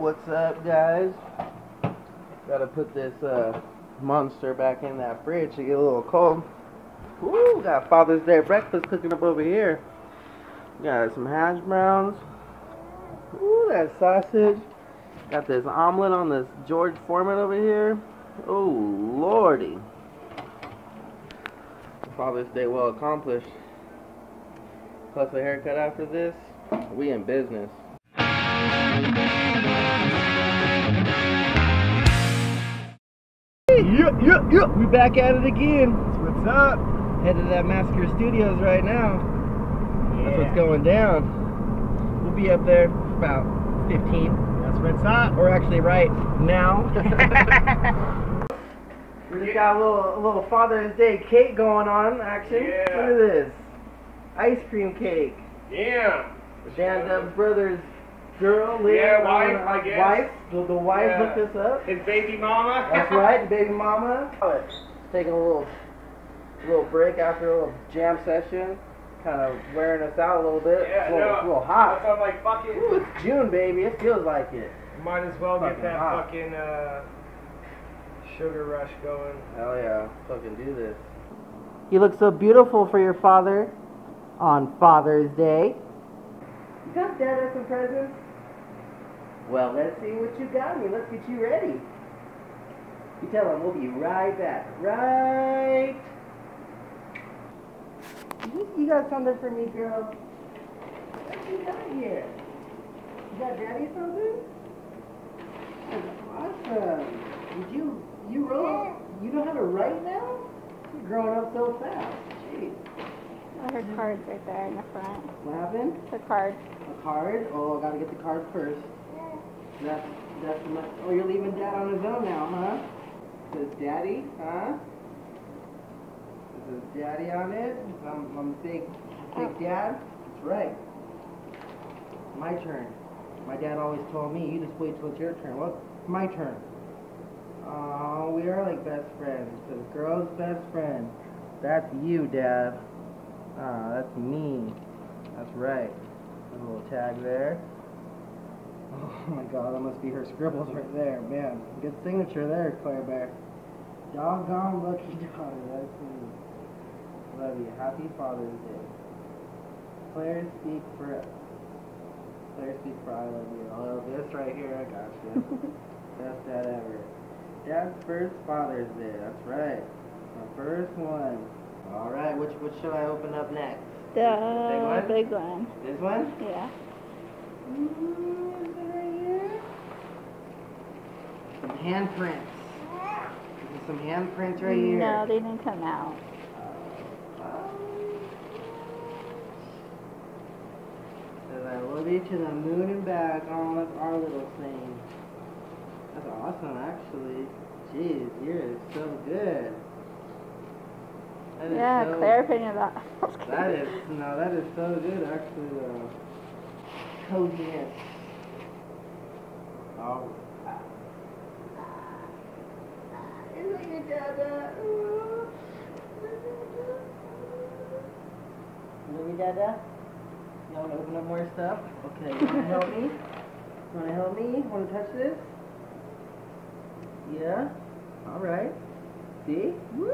what's up, guys? Gotta put this uh, monster back in that fridge to get a little cold. Ooh, got Father's Day breakfast cooking up over here. Got some hash browns. Ooh, that sausage. Got this omelet on this George Foreman over here. Oh, lordy. Father's Day well accomplished. Plus a haircut after this. We in business. Yeah, yeah, yeah. We back at it again. What's up? Headed to that Massacre Studios right now. That's what's going down. We'll be up there about 15. That's what's up. We're actually right now. we just got a little, a little Father's Day cake going on, action. Yeah. Look at this. Ice cream cake. Yeah. Dan Dub's brother's girl, Liz, Yeah, wife, uh, I guess. Wife. The, the wife Yeah. hooked us up. His baby mama. That's right, baby mama. Taking a little little break after a little jam session. Kind of wearing us out a little bit. Yeah, it's a little, no. it's a little hot. So I'm like, fuck it. Ooh, it's June, baby. It feels like it. Might as well get that hot. fucking uh, sugar rush going. Hell yeah. Fucking do this. You look so beautiful for your father on Father's Day. You got Dad some presents? Well, let's see what you got me. Let's get you ready. You tell him we'll be right back. Right. You, got something for me, girl? What you got here? You got Daddy something? That's awesome. Did you you roll? You know how to write now? You're growing up so fast. Jeez. Oh, her card's right there in the front. What happened? The card. A card? Oh, I gotta get the card first. That's that's my. Oh, you're leaving Dad on his own now, huh? Says Daddy, huh? Says Daddy on it. I'm I'm big big dad. That's right. My turn. My dad always told me, you just wait till it's your turn. Well, it's my turn. Oh, we are like best friends. The girl's best friend. That's you, Dad. Ah, that's me. That's right. A little tag there. Oh my god, that must be her scribbles right there. Man, good signature there, Claire Bear. Doggone lucky daughter, that's me. Love you. Happy Father's Day. Claire, speak for Claire, speak for I love you. Oh, this right here, I got you. Best dad ever. Dad's first Father's Day, that's right. My first one. Alright, which which should I open up next? The big one? big one. This one? Yeah. Ooh, is it right here? Some handprints. Is Some handprints right here. No, they didn't come out. Says I love you to the moon and back. Oh, that's our little thing. That's awesome, actually. Jeez, you're so good. That is Yeah, so, Claire painted that. That is no, that is so good, actually. The coziness. Oh. At Dada. Ooh. Look at Dada. You want to open up more stuff? Okay, you want to help me? You want to help me? Want to touch this? Yeah? Alright. See? Woo!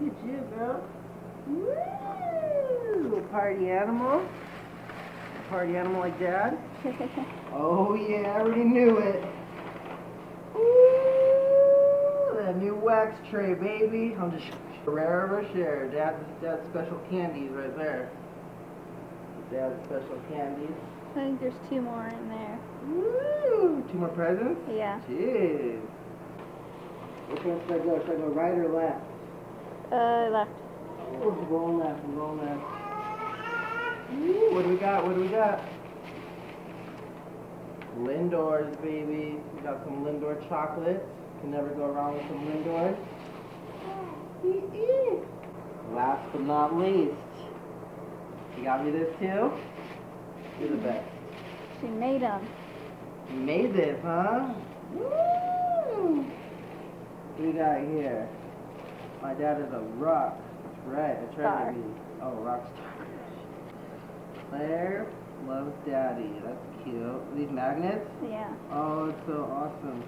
Look at you, girl. Woo! Party animal. Party animal like dad. Oh yeah, I already knew it. Ooh, that new wax tray, baby. I'm just rare of a share. Dad's, dad's special candies right there. Dad's special candies. I think there's two more in there. Woo! Two more presents? Yeah. Jeez. Which one should I go? Should I go right or left? Uh, left. Oh, I'm going left. I'm going left. Ooh, what do we got? What do we got? Lindor's, baby. We got some Lindor chocolates. Can never go wrong with some Lindor. He is. Last but not least, you got me this too? You're the best. She made them. You made this, huh? Woo! What do we got here? My dad is a rock. That's right. I tried Star. to be. Oh, rock star. Claire, Loves daddy. That's cute. These magnets? Yeah. Oh, it's so awesome.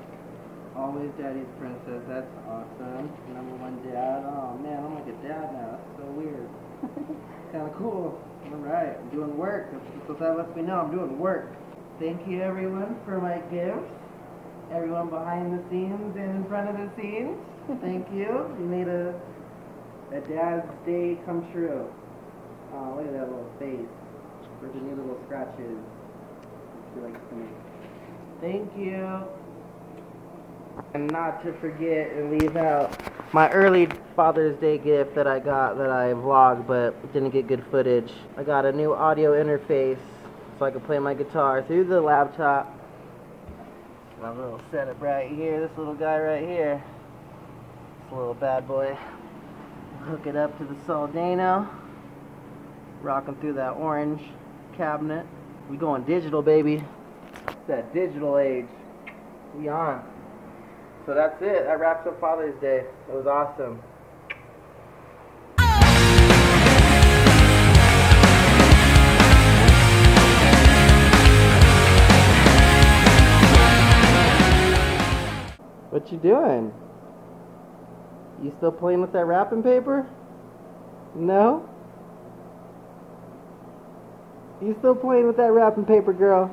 Always daddy's princess. That's awesome. Number one dad. Oh man, I'm like a dad now. That's so weird. kind of cool. All right, I'm doing work. What that lets me know. I'm doing work. Thank you everyone for my gifts. Everyone behind the scenes and in front of the scenes. Thank you. You made a a dad's day come true. Oh, look at that little face. With the new little scratches. She likes to make. Thank you. And not to forget and leave out my early Father's Day gift that I got that I vlogged but didn't get good footage. I got a new audio interface so I can play my guitar through the laptop. My little setup right here, this little guy right here. This little bad boy. Hook it up to the Soldano. Rocking through that orange cabinet. We going digital, baby. It's that digital age. We on. So that's it. That wraps up Father's Day. It was awesome. What you doing? You still playing with that wrapping paper? No? You still playing with that wrapping paper, girl?